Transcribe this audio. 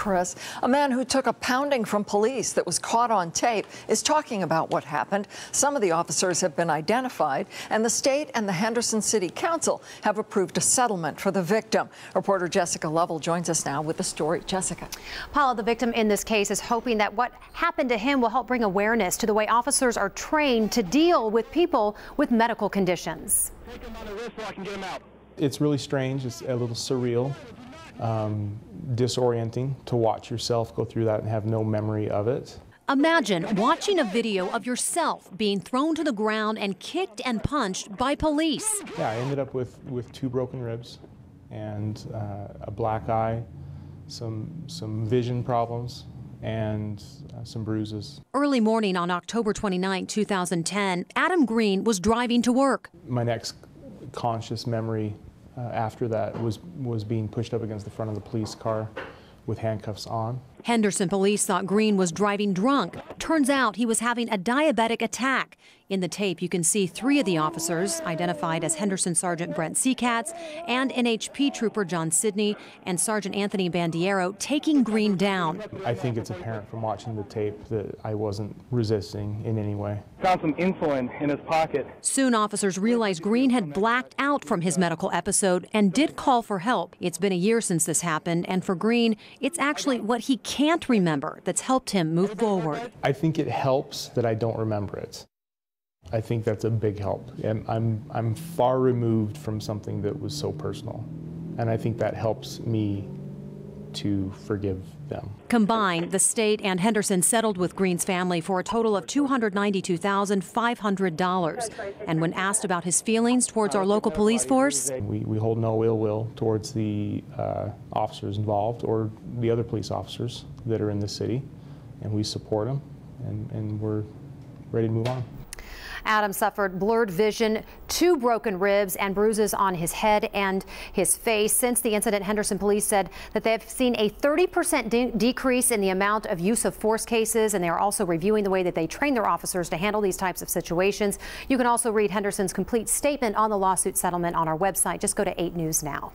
Chris. A man who took a pounding from police that was caught on tape is talking about what happened. Some of the officers have been identified, and the state and the Henderson City Council have approved a settlement for the victim. Reporter Jessica Lovell joins us now with the story. Jessica. Paula, the victim in this case, is hoping that what happened to him will help bring awareness to the way officers are trained to deal with people with medical conditions. It's really strange. It's a little surreal um, disorienting to watch yourself go through that and have no memory of it. Imagine watching a video of yourself being thrown to the ground and kicked and punched by police. Yeah, I ended up with, with two broken ribs and uh, a black eye, some, some vision problems, and uh, some bruises. Early morning on October 29, 2010, Adam Greene was driving to work. My next conscious memory uh, after that was, was being pushed up against the front of the police car with handcuffs on. Henderson police thought Greene was driving drunk. Turns out he was having a diabetic attack. In the tape, you can see three of the officers, identified as Henderson Sergeant Brent Seacatz and NHP Trooper John Sidney and Sergeant Anthony Bandiero, taking Greene down. I think it's apparent from watching the tape that I wasn't resisting in any way. Found some insulin in his pocket. Soon, officers realized Greene had blacked out from his medical episode and did call for help. It's been a year since this happened, and for Greene, it's actually what he can't remember that's helped him move forward. I think it helps that I don't remember it. I think that's a big help. And I'm, I'm far removed from something that was so personal. And I think that helps me to forgive them. Combined, the state and Henderson settled with Greene's family for a total of $292,500. And when asked about his feelings towards our local police force, we, we hold no ill will towards the uh, officers involved or the other police officers that are in the city. And we support them, and, and we're ready to move on. Adam suffered blurred vision, two broken ribs, and bruises on his head and his face. Since the incident, Henderson police said that they have seen a 30% de decrease in the amount of use of force cases, and they are also reviewing the way that they train their officers to handle these types of situations. You can also read Henderson's complete statement on the lawsuit settlement on our website. Just go to 8 News now.